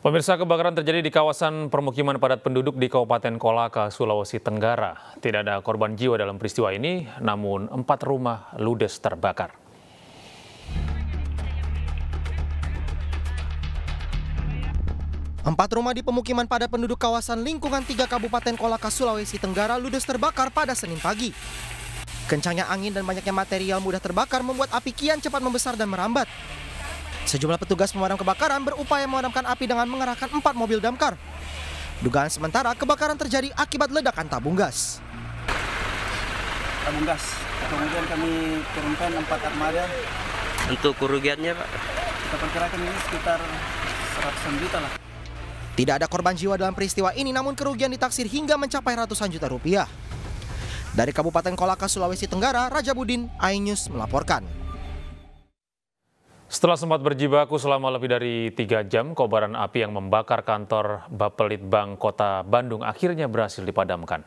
Pemirsa kebakaran terjadi di kawasan permukiman padat penduduk di Kabupaten Kolaka, Sulawesi Tenggara. Tidak ada korban jiwa dalam peristiwa ini, namun empat rumah ludes terbakar. Empat rumah di pemukiman padat penduduk kawasan lingkungan tiga Kabupaten Kolaka, Sulawesi Tenggara ludes terbakar pada Senin pagi. Kencangnya angin dan banyaknya material mudah terbakar membuat api kian cepat membesar dan merambat. Sejumlah petugas pemadam kebakaran berupaya memadamkan api dengan mengerahkan empat mobil damkar. Dugaan sementara kebakaran terjadi akibat ledakan tabung gas. tabung gas. Kemudian kami turunkan empat armada. Untuk kerugiannya Pak? Kita perkirakan ini sekitar seratusan juta lah. Tidak ada korban jiwa dalam peristiwa ini namun kerugian ditaksir hingga mencapai ratusan juta rupiah. Dari Kabupaten Kolaka, Sulawesi Tenggara, Raja Budin, iNews melaporkan. Setelah sempat berjibaku selama lebih dari tiga jam, kobaran api yang membakar kantor Bapelitbang Kota Bandung akhirnya berhasil dipadamkan.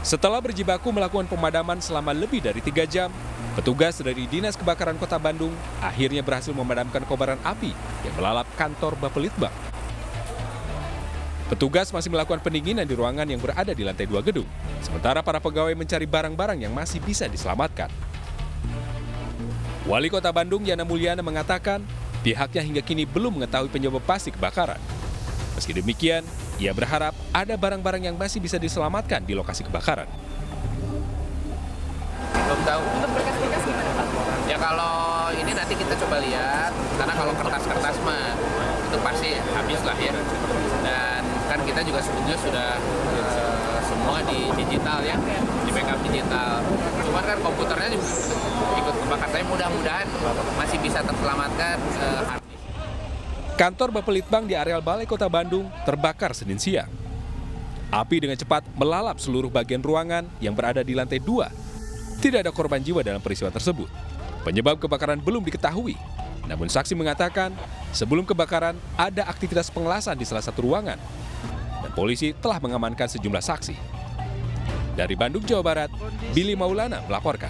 Setelah berjibaku melakukan pemadaman selama lebih dari tiga jam, petugas dari Dinas Kebakaran Kota Bandung akhirnya berhasil memadamkan kobaran api yang melalap kantor Bapelitbang. Petugas masih melakukan pendinginan di ruangan yang berada di lantai dua gedung, sementara para pegawai mencari barang-barang yang masih bisa diselamatkan. Wali Kota Bandung Yana Mulyana mengatakan pihaknya hingga kini belum mengetahui penyebab pasti kebakaran. Meski demikian, ia berharap ada barang-barang yang masih bisa diselamatkan di lokasi kebakaran. belum tahu. Untuk berkas-berkas gimana Pak? Ya kalau ini nanti kita coba lihat, karena kalau kertas-kertas mah itu pasti habis lah ya. Dan kan kita juga sebetulnya sudah eh, semua di digital ya, di backup digital. Cuman kan komputernya juga ikut kebakar. Tapi mudah-mudahan masih bisa terselamatkan disk. Kantor Bapelitbang di areal Balai Kota Bandung terbakar Senin siang. Api dengan cepat melalap seluruh bagian ruangan yang berada di lantai dua. Tidak ada korban jiwa dalam peristiwa tersebut. Penyebab kebakaran belum diketahui. Namun saksi mengatakan sebelum kebakaran ada aktivitas pengelasan di salah satu ruangan. Polisi telah mengamankan sejumlah saksi. Dari Bandung, Jawa Barat, Billy Maulana melaporkan.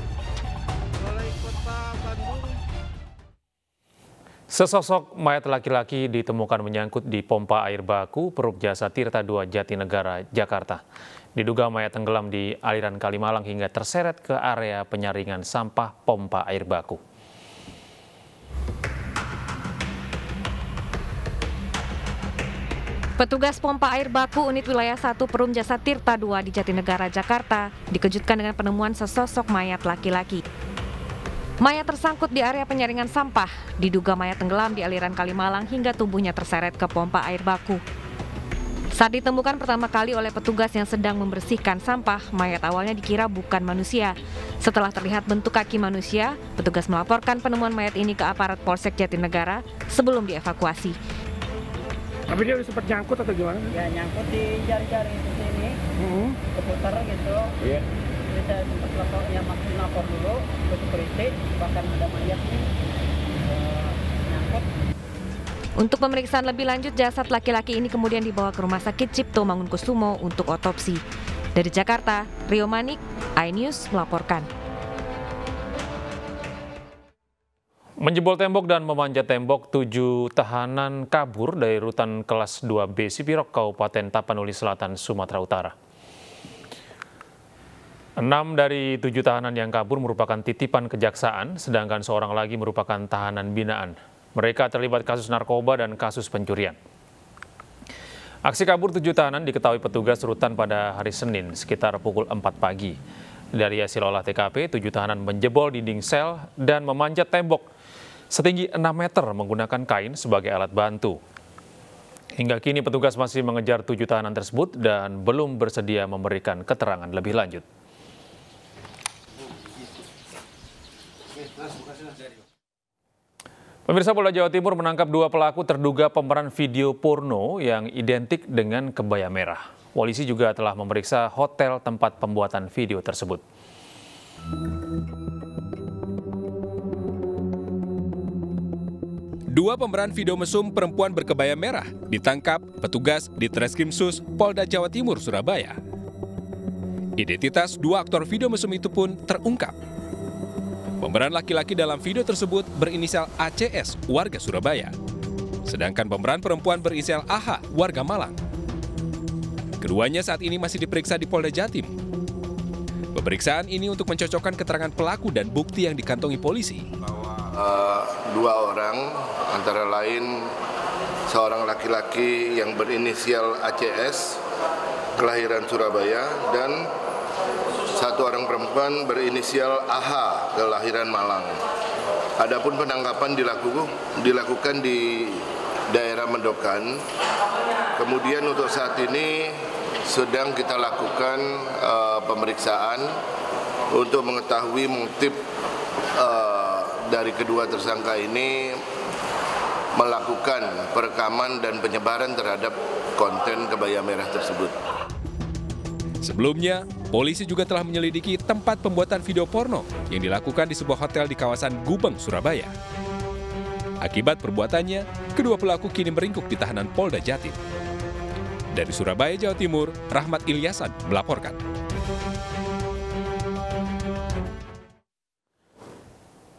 Sesosok mayat laki-laki ditemukan menyangkut di pompa air baku Peruk Jasa Tirta II Jatinegara, Jakarta. Diduga mayat tenggelam di aliran Kalimalang hingga terseret ke area penyaringan sampah pompa air baku. Petugas pompa air baku unit wilayah 1 Perum Jasa Tirta II di Jatinegara, Jakarta dikejutkan dengan penemuan sesosok mayat laki-laki. Mayat tersangkut di area penyaringan sampah, diduga mayat tenggelam di aliran Kalimalang hingga tubuhnya terseret ke pompa air baku. Saat ditemukan pertama kali oleh petugas yang sedang membersihkan sampah, mayat awalnya dikira bukan manusia. Setelah terlihat bentuk kaki manusia, petugas melaporkan penemuan mayat ini ke aparat Polsek Jatinegara sebelum dievakuasi. Tapi dia udah sempat nyangkut atau gimana? Ya nyangkut di jari-jari di sini, Hmm. keputar gitu. Iya. Jadi saya sempat lapor, ya maksud lapor dulu ke security, bahkan ada mayat nih. eh, nyangkut Untuk pemeriksaan lebih lanjut, jasad laki-laki ini kemudian dibawa ke Rumah Sakit Cipto Mangunkusumo untuk otopsi. Dari Jakarta, Rio Manik, iNews melaporkan. Menjebol tembok dan memanjat tembok, tujuh tahanan kabur dari rutan kelas 2B Sipirok, Kabupaten Tapanuli Selatan, Sumatera Utara. Enam dari tujuh tahanan yang kabur merupakan titipan kejaksaan, sedangkan seorang lagi merupakan tahanan binaan. Mereka terlibat kasus narkoba dan kasus pencurian. Aksi kabur tujuh tahanan diketahui petugas rutan pada hari Senin sekitar pukul 4 pagi. Dari hasil olah TKP, tujuh tahanan menjebol dinding sel dan memanjat tembok setinggi 6 meter menggunakan kain sebagai alat bantu. Hingga kini petugas masih mengejar tujuh tahanan tersebut dan belum bersedia memberikan keterangan lebih lanjut. Pemirsa Polda Jawa Timur menangkap dua pelaku terduga pemeran video porno yang identik dengan kebaya merah. Polisi juga telah memeriksa hotel tempat pembuatan video tersebut. Dua pemeran video mesum perempuan berkebaya merah ditangkap petugas di Treskrim Sus Polda Jawa Timur, Surabaya. Identitas dua aktor video mesum itu pun terungkap. Pemeran laki-laki dalam video tersebut berinisial ACS, warga Surabaya. Sedangkan pemeran perempuan berinisial AH, warga Malang. Keduanya saat ini masih diperiksa di Polda Jatim. Pemeriksaan ini untuk mencocokkan keterangan pelaku dan bukti yang dikantongi polisi. Uh, dua orang, antara lain seorang laki-laki yang berinisial ACS, kelahiran Surabaya, dan satu orang perempuan berinisial AH, kelahiran Malang. Adapun penangkapan dilakukan, dilakukan di daerah Mendokan. Kemudian untuk saat ini sedang kita lakukan uh, pemeriksaan untuk mengetahui motif uh, dari kedua tersangka ini melakukan perekaman dan penyebaran terhadap konten kebaya merah tersebut. Sebelumnya, polisi juga telah menyelidiki tempat pembuatan video porno yang dilakukan di sebuah hotel di kawasan Gubeng, Surabaya. Akibat perbuatannya, kedua pelaku kini meringkuk di tahanan Polda Jatim. Dari Surabaya, Jawa Timur, Rahmat Ilyasan melaporkan.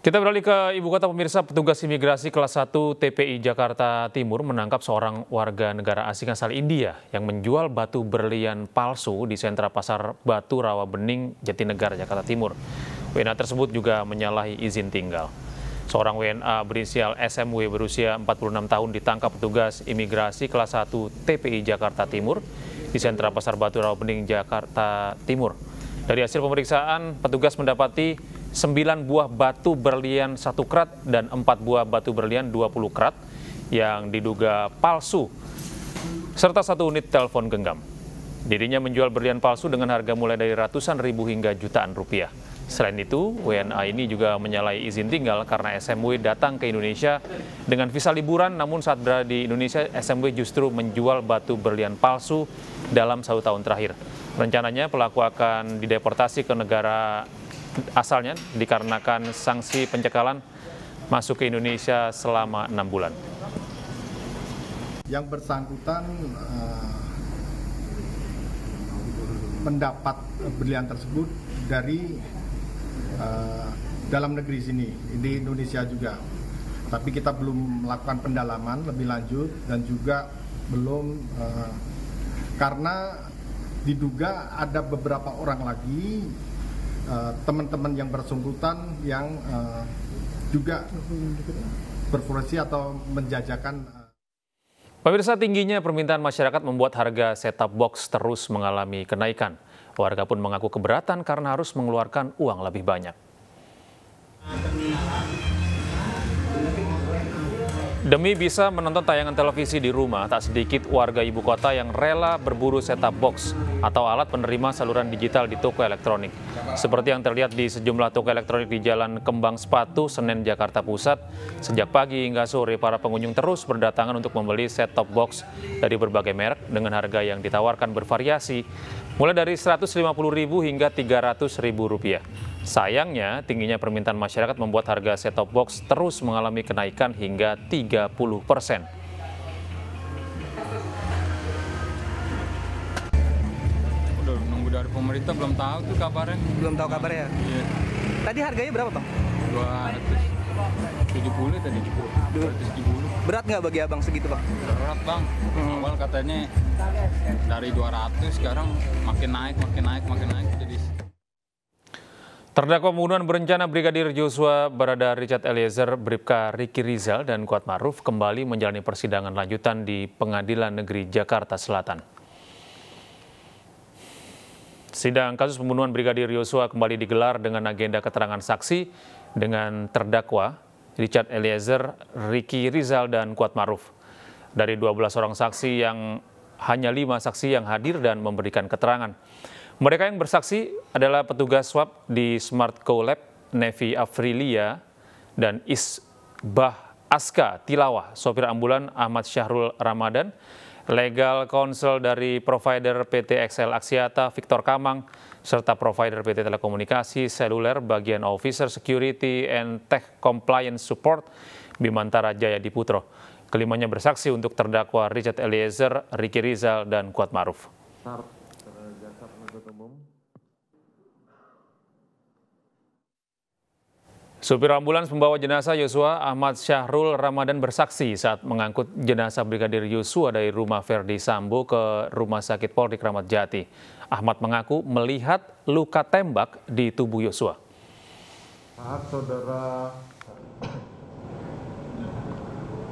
Kita beralih ke Ibu Kota Pemirsa, petugas imigrasi kelas 1 TPI Jakarta Timur menangkap seorang warga negara asing asal India yang menjual batu berlian palsu di sentra pasar Batu Rawa Bening, Jatinegara, Jakarta Timur. WNA tersebut juga menyalahi izin tinggal. Seorang WNA berinisial SMW berusia 46 tahun ditangkap petugas imigrasi kelas 1 TPI Jakarta Timur di sentra pasar Batu Rawa Bening, Jakarta Timur. Dari hasil pemeriksaan, petugas mendapati 9 buah batu berlian 1 krat dan 4 buah batu berlian 20 krat yang diduga palsu, serta satu unit telepon genggam. Dirinya menjual berlian palsu dengan harga mulai dari ratusan ribu hingga jutaan rupiah. Selain itu, WNA ini juga menyalahi izin tinggal karena SMW datang ke Indonesia dengan visa liburan, namun saat berada di Indonesia, SMW justru menjual batu berlian palsu dalam satu tahun terakhir. Rencananya pelaku akan dideportasi ke negara asalnya dikarenakan sanksi pencekalan masuk ke Indonesia selama enam bulan. Yang bersangkutan uh, mendapat berlian tersebut dari uh, dalam negeri sini di Indonesia juga. Tapi kita belum melakukan pendalaman lebih lanjut dan juga belum uh, karena diduga ada beberapa orang lagi Eh, teman-teman uh, yang bersangkutan yang uh, juga berfungsi atau menjajakan. Uh. Pemirsa tingginya permintaan masyarakat membuat harga set-top box terus mengalami kenaikan. Warga pun mengaku keberatan karena harus mengeluarkan uang lebih banyak. Demi bisa menonton tayangan televisi di rumah, tak sedikit warga ibu kota yang rela berburu set-top box atau alat penerima saluran digital di toko elektronik. Seperti yang terlihat di sejumlah toko elektronik di Jalan Kembang Sepatu, Senen, Jakarta Pusat, sejak pagi hingga sore para pengunjung terus berdatangan untuk membeli set-top box dari berbagai merek dengan harga yang ditawarkan bervariasi, mulai dari Rp150.000 hingga Rp300.000. Sayangnya, tingginya permintaan masyarakat membuat harga set-top box terus mengalami kenaikan hingga 30 persen. Udah nunggu dari pemerintah belum tahu tuh kabarnya. Belum tahu kabarnya ya? Iya. Tadi harganya berapa bang? 270 tadi. 270. Berat nggak bagi abang segitu bang? Berat bang. Hmm. Awal katanya dari 200 sekarang makin naik, makin naik, makin naik. Jadi Terdakwa pembunuhan berencana Brigadir Joshua Barada Richard Eliezer, Bribka Riki Rizal, dan Kuat Maruf kembali menjalani persidangan lanjutan di Pengadilan Negeri Jakarta Selatan. Sidang kasus pembunuhan Brigadir Joshua kembali digelar dengan agenda keterangan saksi dengan terdakwa Richard Eliezer, Riki Rizal, dan Kuat Maruf. Dari 12 orang saksi yang hanya lima saksi yang hadir dan memberikan keterangan. Mereka yang bersaksi adalah petugas swab di Smart Co Lab, Nevi Afrilia, dan Isbah Aska Tilawa, sopir ambulan Ahmad Syahrul Ramadan, legal counsel dari provider PT XL Aksiata Victor Kamang, serta provider PT Telekomunikasi Seluler bagian Officer Security and Tech Compliance Support Bimantara Jaya Diputro. Kelimanya bersaksi untuk terdakwa Richard Eliezer, Ricky Rizal, dan Kuat Maruf. Supir ambulans pembawa jenazah Yosua Ahmad Syahrul Ramadan bersaksi saat mengangkut jenazah Brigadir Yosua dari rumah Verdi Sambo ke Rumah Sakit Polri Kramat Jati. Ahmad mengaku melihat luka tembak di tubuh Yosua. Saat saudara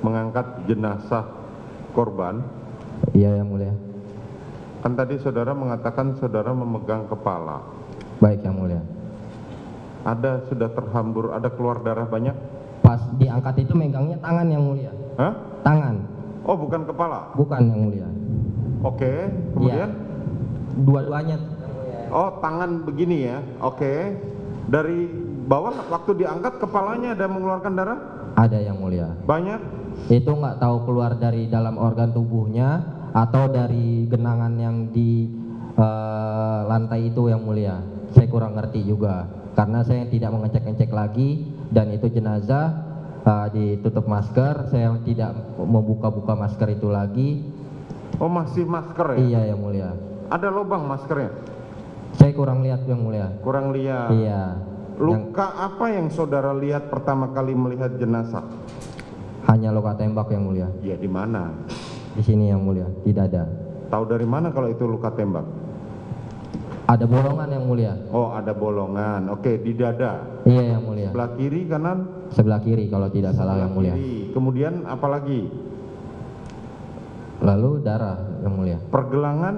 mengangkat jenazah korban, Iya, yang mulia. kan tadi saudara mengatakan saudara memegang kepala. Baik, yang mulia. Ada sudah terhambur, ada keluar darah banyak? Pas diangkat itu megangnya tangan yang mulia. Hah? Tangan, Oh, bukan kepala. bukan yang mulia. Oke, kemudian? Dua-duanya. Oh, tangan begini ya. Oke. Dari bawah waktu diangkat kepalanya ada mengeluarkan darah? Ada yang mulia. Banyak? Itu nggak tahu keluar dari dalam organ tubuhnya atau dari genangan yang di eh, lantai itu yang mulia. Saya kurang ngerti juga karena saya tidak mengecek-ngecek lagi dan itu jenazah eh, ditutup masker. Saya tidak membuka-buka masker itu lagi. Oh, masih masker ya? Iya yang mulia. Ada lubang maskernya? Saya kurang lihat yang mulia. Kurang lihat. Iya. Luka apa yang saudara lihat pertama kali melihat jenazah? Hanya luka tembak yang mulia. Ya di mana? Di sini yang mulia, di dada. Tahu dari mana kalau itu luka tembak? Ada bolongan yang mulia. Oh, ada bolongan. Oke, di dada. Iya yang mulia. Sebelah kiri, kanan? Sebelah kiri kalau tidak salah yang mulia. Kiri. Kemudian apa lagi? Lalu darah yang mulia. Pergelangan?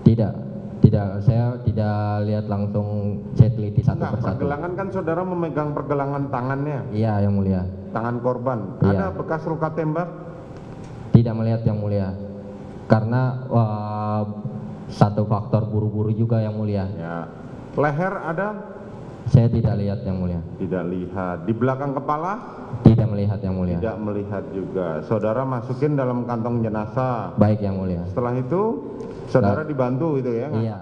Tidak, tidak. Saya tidak lihat langsung. Saya teliti satu Enggak, persatu. pergelangan kan saudara memegang pergelangan tangannya, Iya yang mulia. tangan korban. Iya. Ada bekas luka tembak? Tidak melihat yang mulia. Karena wah, satu faktor buru-buru juga yang mulia. Ya. Leher ada? Saya tidak lihat yang mulia. Tidak lihat. Di belakang kepala? Tidak melihat yang mulia. Tidak melihat juga. Saudara masukin dalam kantong jenazah. Baik yang mulia. Setelah itu saudara dibantu itu ya? Iya.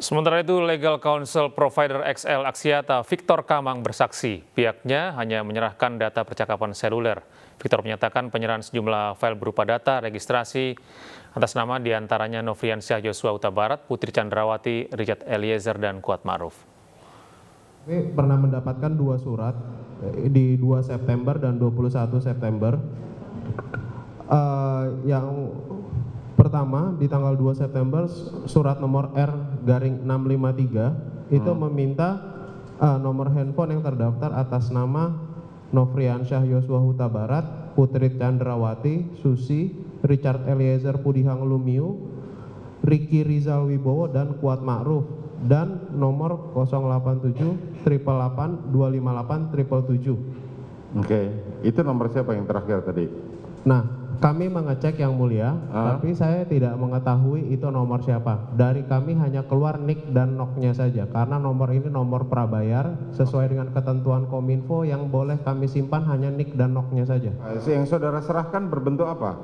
Sementara itu, Legal Counsel Provider XL Aksiata Victor Kamang bersaksi. Pihaknya hanya menyerahkan data percakapan seluler. Victor menyatakan penyerahan sejumlah file berupa data registrasi atas nama di antaranya Nofriansyah Yosua Huta Barat, Putri Chandrawati, Richard Eliezer, dan Kuat Maruf. Kami pernah mendapatkan dua surat eh, di 2 September dan 21 September. Eh, yang pertama di tanggal 2 September surat nomor R garing 653 itu meminta eh, nomor handphone yang terdaftar atas nama Nofriansyah Yosua Huta Barat, Putri Chandrawati, Susi, Richard Eliezer Pudihang Lumiu, Ricky Rizal Wibowo dan Kuat Ma'ruf dan nomor 087 888 258 777. Oke, itu nomor siapa yang terakhir tadi? Nah, kami mengecek yang mulia, Ah. tapi saya tidak mengetahui itu nomor siapa. Dari kami hanya keluar nick dan noknya saja, karena nomor ini nomor prabayar sesuai dengan ketentuan Kominfo yang boleh kami simpan hanya nick dan noknya saja. Yang saudara serahkan berbentuk apa?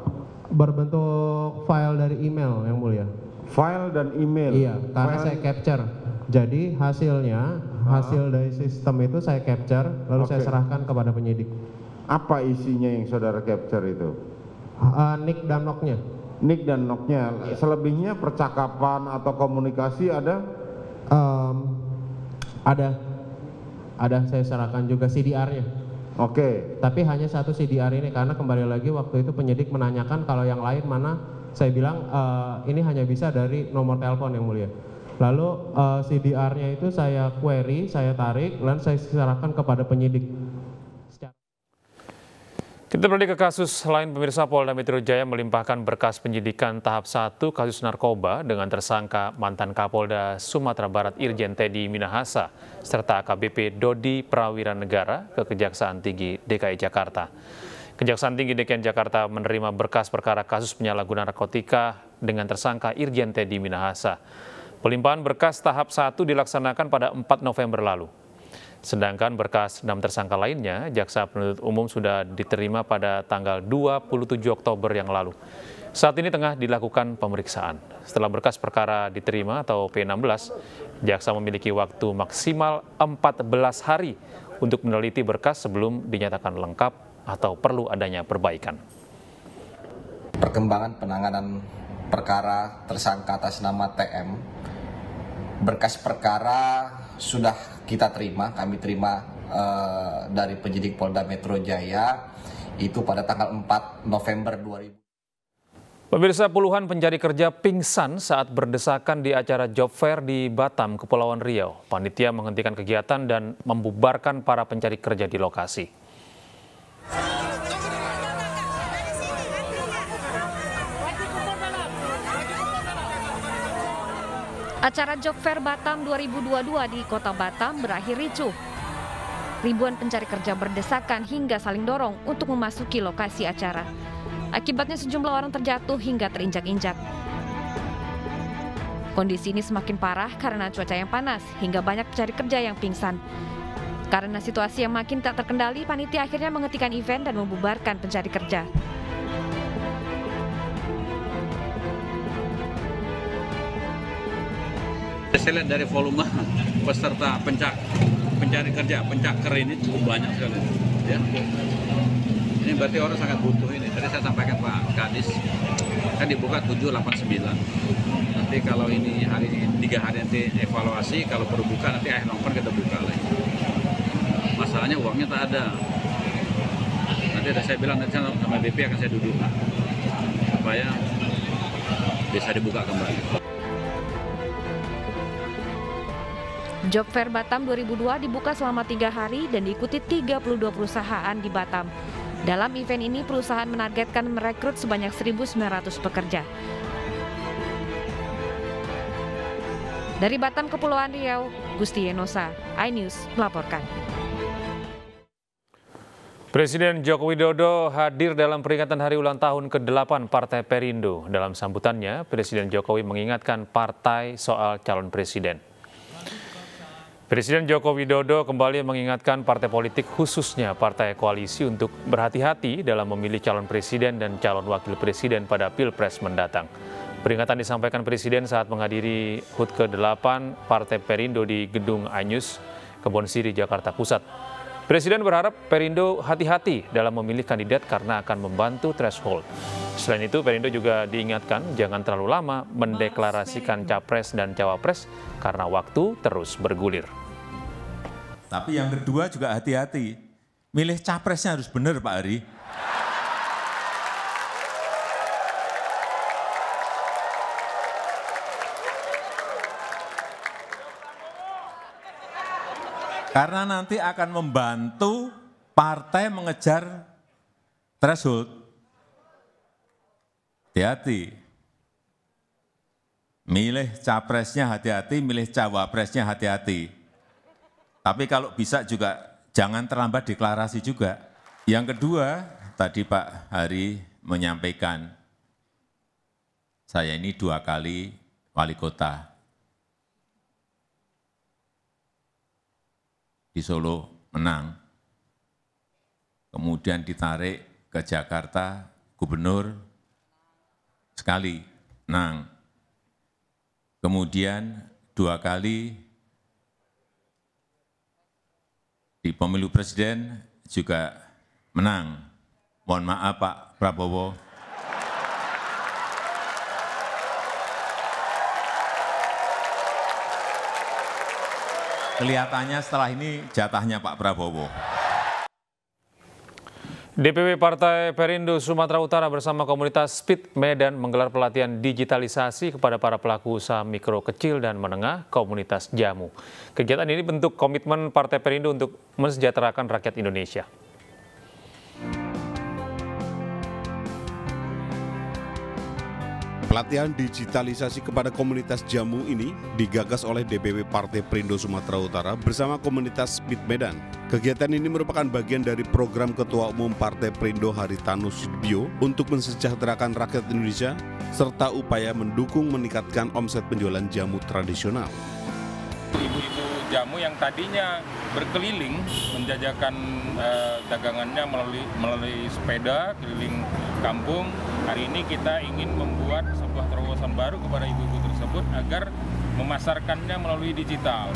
Berbentuk file dari email yang mulia. File dan email. Iya, karena File- saya capture. Jadi hasilnya, hasil dari sistem itu saya capture, lalu saya Oke. serahkan kepada penyidik. Apa isinya yang saudara capture itu? Uh, nick dan noknya. Nick dan noknya. Selebihnya percakapan atau komunikasi ada? Em, ada, ada saya serahkan juga CDR-nya. Oke. Tapi hanya satu CDR ini karena kembali lagi waktu itu penyidik menanyakan kalau yang lain mana, saya bilang "Eh, ini hanya bisa dari nomor telepon yang mulia. Lalu eh, CDR-nya itu saya query, saya tarik, dan saya serahkan kepada penyidik. Kita beralih ke kasus lain pemirsa Polda Metro Jaya melimpahkan berkas penyidikan tahap 1 kasus narkoba dengan tersangka mantan Kapolda Sumatera Barat Irjen Teddy Minahasa serta AKBP Dodi Prawira Negara ke Kejaksaan Tinggi DKI Jakarta. Kejaksaan Tinggi DKI Jakarta menerima berkas perkara kasus penyalahgunaan narkotika dengan tersangka Irjen Teddy Minahasa. Pelimpahan berkas tahap 1 dilaksanakan pada 4 November lalu. Sedangkan berkas enam tersangka lainnya, jaksa penuntut umum sudah diterima pada tanggal 27 Oktober yang lalu. Saat ini tengah dilakukan pemeriksaan. Setelah berkas perkara diterima atau P16, jaksa memiliki waktu maksimal 14 hari untuk meneliti berkas sebelum dinyatakan lengkap atau perlu adanya perbaikan. perkembangan penanganan perkara tersangka atas nama TM. Berkas perkara sudah kita terima, kami terima eh, dari penyidik Polda Metro Jaya itu pada tanggal 4 November 2000. Pemirsa puluhan pencari kerja pingsan saat berdesakan di acara job fair di Batam, Kepulauan Riau. Panitia menghentikan kegiatan dan membubarkan para pencari kerja di lokasi. Acara Job Fair Batam 2022 di Kota Batam berakhir ricuh. Ribuan pencari kerja berdesakan hingga saling dorong untuk memasuki lokasi acara. Akibatnya sejumlah orang terjatuh hingga terinjak-injak. Kondisi ini semakin parah karena cuaca yang panas hingga banyak pencari kerja yang pingsan. Karena situasi yang makin tak terkendali, panitia akhirnya menghentikan event dan membubarkan pencari kerja. Saya lihat dari volume peserta pencak pencari kerja, pencaker ini cukup banyak sekali. Ya. Ini berarti orang sangat butuh ini. Tadi saya sampaikan Pak Kadis, kan dibuka 789. Nanti kalau ini hari ini tiga hari nanti evaluasi, kalau perlu buka nanti akhir November kita buka lagi. Masalahnya uangnya tak ada. Nanti ada saya bilang nanti sama BP akan saya duduk supaya bisa dibuka kembali. Job Fair Batam 2002 dibuka selama tiga hari dan diikuti 32 perusahaan di Batam. Dalam event ini, perusahaan menargetkan merekrut sebanyak 1.900 pekerja. Dari Batam, Kepulauan Riau, Gusti Yenosa, iNews melaporkan. Presiden Joko Widodo hadir dalam peringatan hari ulang tahun ke-8 Partai Perindo. Dalam sambutannya, Presiden Jokowi mengingatkan partai soal calon presiden. Presiden Joko Widodo kembali mengingatkan partai politik khususnya partai koalisi untuk berhati-hati dalam memilih calon presiden dan calon wakil presiden pada Pilpres mendatang. Peringatan disampaikan Presiden saat menghadiri HUT ke-8 Partai Perindo di Gedung Anyus, Kebon Siri, Jakarta Pusat. Presiden berharap Perindo hati-hati dalam memilih kandidat karena akan membantu threshold. Selain itu, Perindo juga diingatkan jangan terlalu lama mendeklarasikan capres dan cawapres karena waktu terus bergulir. Tapi yang kedua juga hati-hati, milih capresnya harus benar Pak Ari. Karena nanti akan membantu partai mengejar threshold. Hati-hati. Milih capresnya hati-hati, milih cawapresnya hati-hati. Tapi kalau bisa juga jangan terlambat deklarasi juga. Yang kedua, tadi Pak Hari menyampaikan, saya ini dua kali wali kota. Di Solo menang. Kemudian ditarik ke Jakarta, gubernur sekali menang. Kemudian dua kali di pemilu presiden juga menang. Mohon maaf Pak Prabowo. Kelihatannya setelah ini jatahnya Pak Prabowo. DPW Partai Perindo Sumatera Utara bersama komunitas Speed Medan menggelar pelatihan digitalisasi kepada para pelaku usaha mikro kecil dan menengah komunitas jamu. Kegiatan ini bentuk komitmen Partai Perindo untuk mensejahterakan rakyat Indonesia. Pelatihan digitalisasi kepada komunitas jamu ini digagas oleh DPW Partai Perindo Sumatera Utara bersama komunitas Speed Medan. Kegiatan ini merupakan bagian dari program Ketua Umum Partai Perindo Haritanu Sudibyo untuk mensejahterakan rakyat Indonesia serta upaya mendukung meningkatkan omset penjualan jamu tradisional. Ibu-ibu jamu yang tadinya berkeliling menjajakan eh, dagangannya melalui melalui sepeda keliling kampung. Hari ini kita ingin membuat sebuah terobosan baru kepada ibu-ibu tersebut agar memasarkannya melalui digital.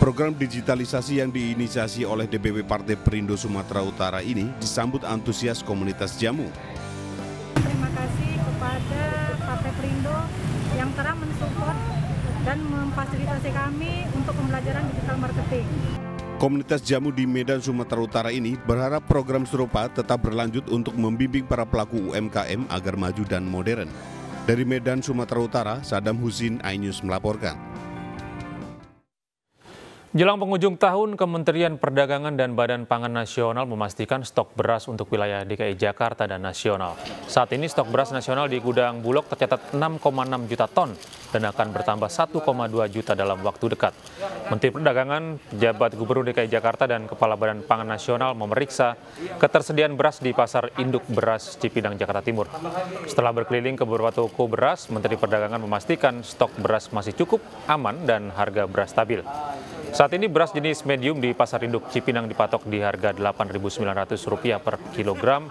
Program digitalisasi yang diinisiasi oleh DPW Partai Perindo Sumatera Utara ini disambut antusias komunitas jamu. Terima kasih kepada Partai Perindo yang telah mensupport dan memfasilitasi kami untuk pembelajaran digital marketing. Komunitas jamu di Medan, Sumatera Utara ini berharap program serupa tetap berlanjut untuk membimbing para pelaku UMKM agar maju dan modern. Dari Medan, Sumatera Utara, Sadam Husin, iNews melaporkan. Jelang penghujung tahun, Kementerian Perdagangan dan Badan Pangan Nasional memastikan stok beras untuk wilayah DKI Jakarta dan nasional. Saat ini stok beras nasional di gudang Bulog tercatat 6,6 juta ton dan akan bertambah 1,2 juta dalam waktu dekat. Menteri Perdagangan, Jabat Gubernur DKI Jakarta dan Kepala Badan Pangan Nasional memeriksa ketersediaan beras di Pasar Induk Beras Cipinang, Jakarta Timur. Setelah berkeliling ke beberapa toko beras, Menteri Perdagangan memastikan stok beras masih cukup, aman, dan harga beras stabil. Saat ini beras jenis medium di Pasar Induk Cipinang dipatok di harga Rp8.900 per kilogram,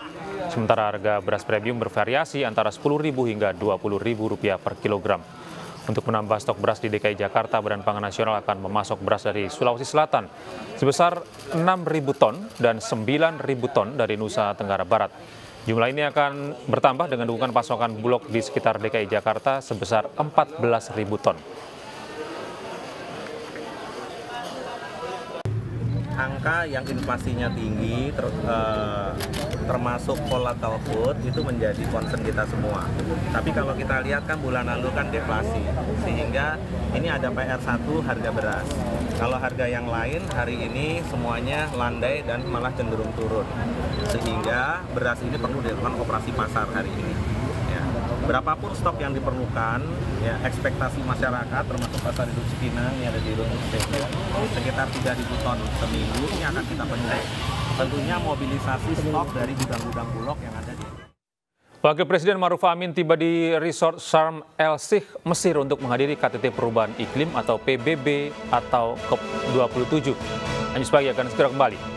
sementara harga beras premium bervariasi antara Rp10.000 hingga Rp20.000 per kilogram. Untuk menambah stok beras di DKI Jakarta, Badan Pangan Nasional akan memasok beras dari Sulawesi Selatan sebesar 6.000 ton dan 9.000 ton dari Nusa Tenggara Barat. Jumlah ini akan bertambah dengan dukungan pasokan Bulog di sekitar DKI Jakarta sebesar 14.000 ton. Angka yang inflasinya tinggi ter, uh, termasuk volatile food itu menjadi concern kita semua. Tapi kalau kita lihat kan bulan lalu kan deflasi sehingga ini ada PR1 harga beras. Kalau harga yang lain hari ini semuanya landai dan malah cenderung turun. Sehingga beras ini perlu dilakukan operasi pasar hari ini berapapun stok yang diperlukan, ya ekspektasi masyarakat termasuk pasar induk Cipinang yang ada di Runut sekitar 3.000 ton seminggu ini akan kita penuhi. Tentunya mobilisasi stok dari gudang-gudang bulog yang ada di Wakil Presiden Maruf Amin tiba di Resort Sharm El Sheikh, Mesir untuk menghadiri KTT Perubahan Iklim atau PBB atau COP27. Anjus Pagi akan segera kembali.